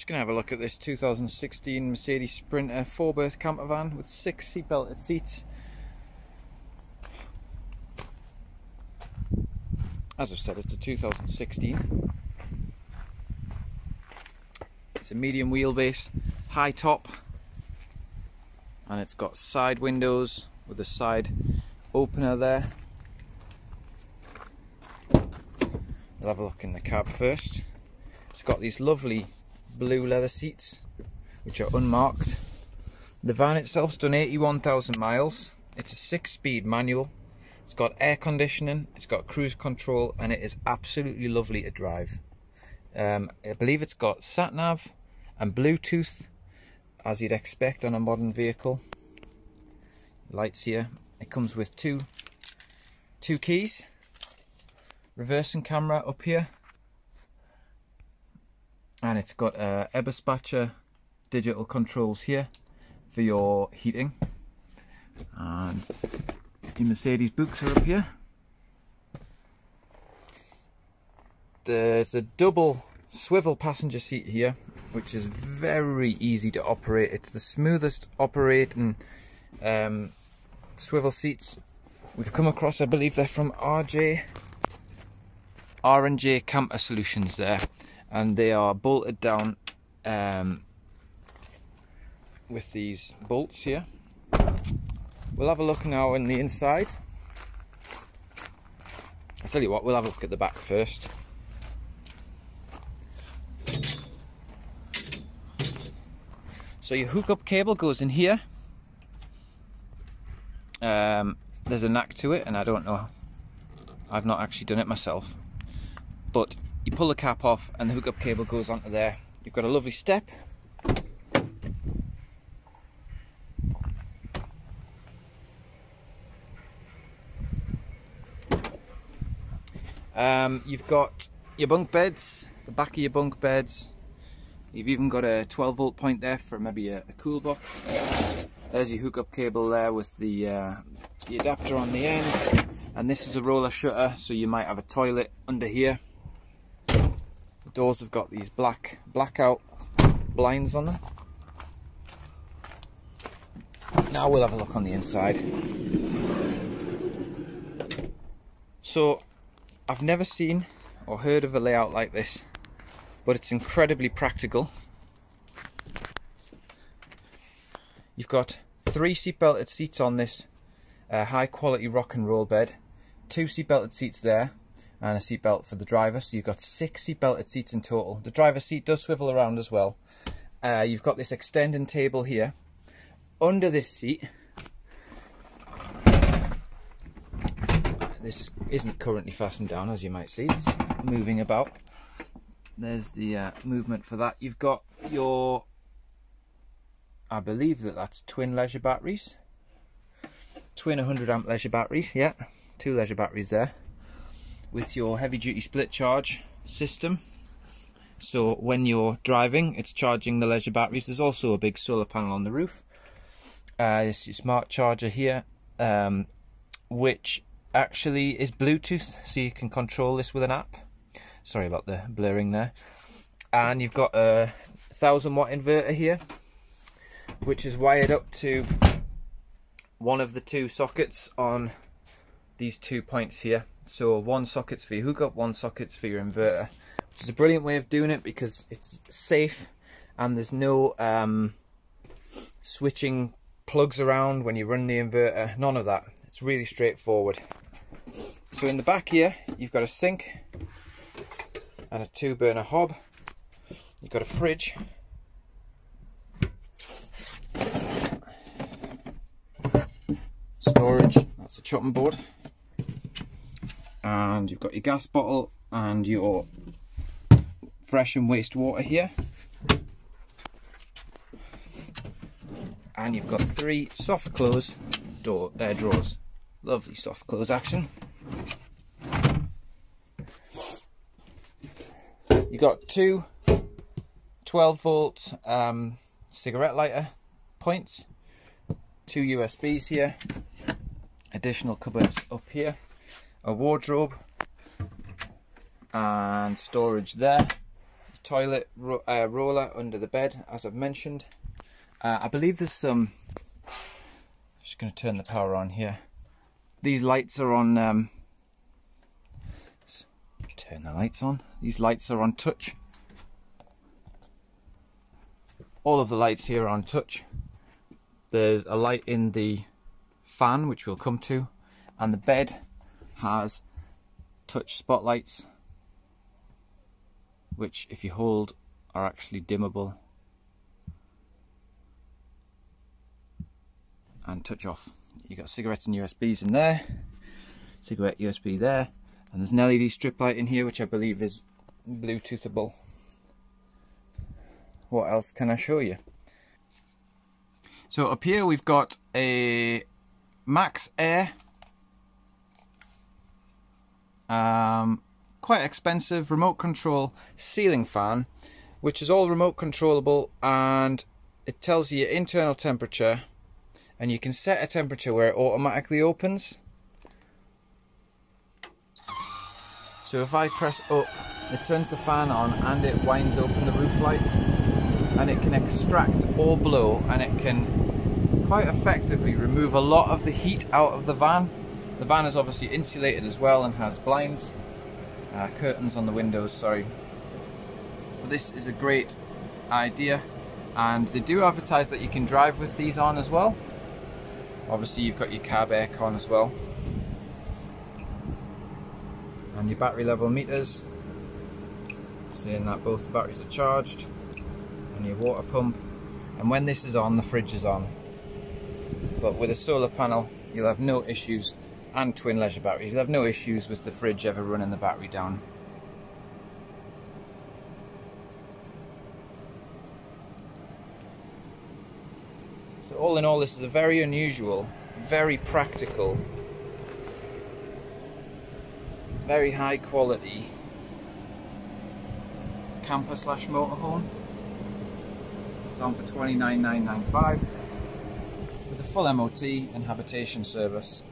Just going to have a look at this 2016 Mercedes Sprinter 4-berth camper van with 6 seat belted seats. As I've said, it's a 2016. It's a medium wheelbase, high top, and it's got side windows with a side opener there. We'll have a look in the cab first. It's got these lovely blue leather seats, which are unmarked. The van itself's done 81,000 miles. It's a six-speed manual. It's got air conditioning, it's got cruise control, and it is absolutely lovely to drive. Um, I believe it's got sat nav and Bluetooth, as you'd expect on a modern vehicle. Lights here. It comes with two two keys, reversing camera up here, and it's got uh, Eberspacher digital controls here for your heating. And your Mercedes books are up here. There's a double swivel passenger seat here which is very easy to operate. It's the smoothest operating um, swivel seats we've come across. I believe they're from RJ R&J Camper Solutions there and they are bolted down um, with these bolts here. We'll have a look now in the inside. I'll tell you what, we'll have a look at the back first. So your hookup cable goes in here. Um, there's a knack to it and I don't know, I've not actually done it myself. But you pull the cap off and the hookup cable goes onto there. You've got a lovely step. Um, you've got your bunk beds, the back of your bunk beds. You've even got a 12 volt point there for maybe a, a cool box. There's your hookup cable there with the, uh, the adapter on the end. And this is a roller shutter, so you might have a toilet under here. Doors have got these black blackout blinds on them. Now we'll have a look on the inside. So, I've never seen or heard of a layout like this, but it's incredibly practical. You've got three seat belted seats on this uh, high quality rock and roll bed, two seat belted seats there, and a seatbelt for the driver. So you've got six seatbelted seats in total. The driver's seat does swivel around as well. Uh, you've got this extending table here. Under this seat, this isn't currently fastened down as you might see. It's moving about. There's the uh, movement for that. You've got your, I believe that that's twin leisure batteries. Twin 100 amp leisure batteries, yeah. Two leisure batteries there with your heavy duty split charge system. So when you're driving, it's charging the leisure batteries. There's also a big solar panel on the roof. Uh, this your smart charger here, um, which actually is Bluetooth, so you can control this with an app. Sorry about the blurring there. And you've got a 1000 watt inverter here, which is wired up to one of the two sockets on these two points here. So one socket's for your hookup, one socket's for your inverter, which is a brilliant way of doing it because it's safe and there's no um, switching plugs around when you run the inverter, none of that. It's really straightforward. So in the back here, you've got a sink and a two burner hob. You've got a fridge. Storage, that's a chopping board and you've got your gas bottle and your fresh and waste water here. And you've got three soft close door uh, drawers. Lovely soft close action. You've got two 12 volt um, cigarette lighter points two USBs here additional cupboards up here a wardrobe and storage there toilet ro uh, roller under the bed, as I've mentioned. Uh, I believe there's some. Just going to turn the power on here. These lights are on. Um, turn the lights on. These lights are on touch. All of the lights here are on touch. There's a light in the fan, which we'll come to, and the bed has touch spotlights, which if you hold are actually dimmable and touch off. You've got cigarettes and USBs in there, cigarette USB there, and there's an LED strip light in here which I believe is Bluetoothable. What else can I show you? So up here we've got a MaxxAir. Um, quite expensive remote control ceiling fan which is all remote controllable and it tells you your internal temperature and you can set a temperature where it automatically opens. So if I press up, it turns the fan on and it winds open the roof light and it can extract or blow and it can quite effectively remove a lot of the heat out of the van. The van is obviously insulated as well and has blinds, uh, curtains on the windows, sorry. But this is a great idea and they do advertise that you can drive with these on as well. Obviously you've got your cab aircon as well. And your battery level meters saying that both the batteries are charged and your water pump and when this is on the fridge is on but with a solar panel you'll have no issues and twin leisure batteries. You'll have no issues with the fridge ever running the battery down. So all in all, this is a very unusual, very practical, very high quality camper slash motorhome. It's on for 29995 with a full MOT and habitation service